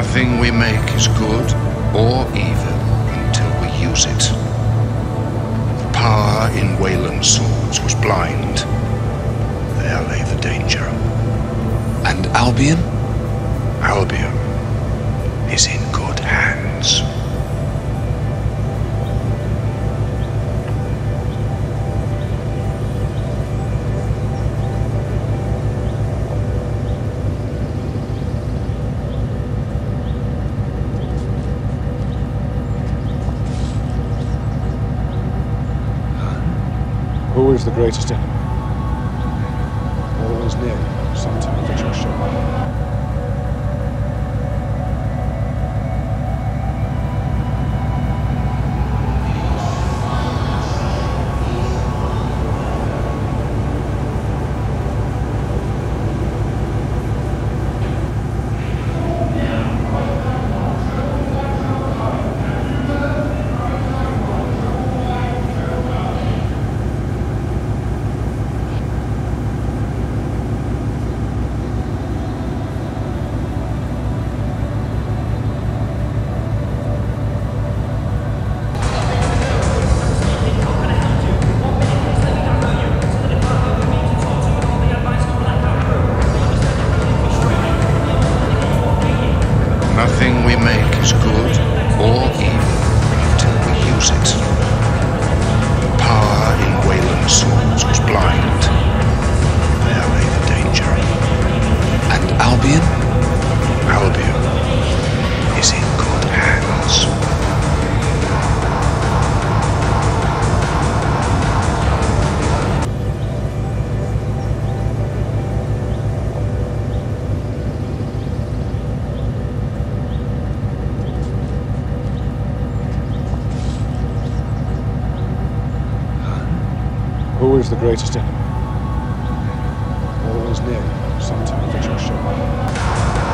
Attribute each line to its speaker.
Speaker 1: Nothing we make is good or evil until we use it. The power in Wayland's swords was blind. There lay the danger.
Speaker 2: And Albion?
Speaker 3: Who is the greatest enemy? Always near, sometimes at your shoulder.
Speaker 1: We make is good or evil until we use it.
Speaker 3: Is the greatest enemy? Always near, sometimes at your shoulder.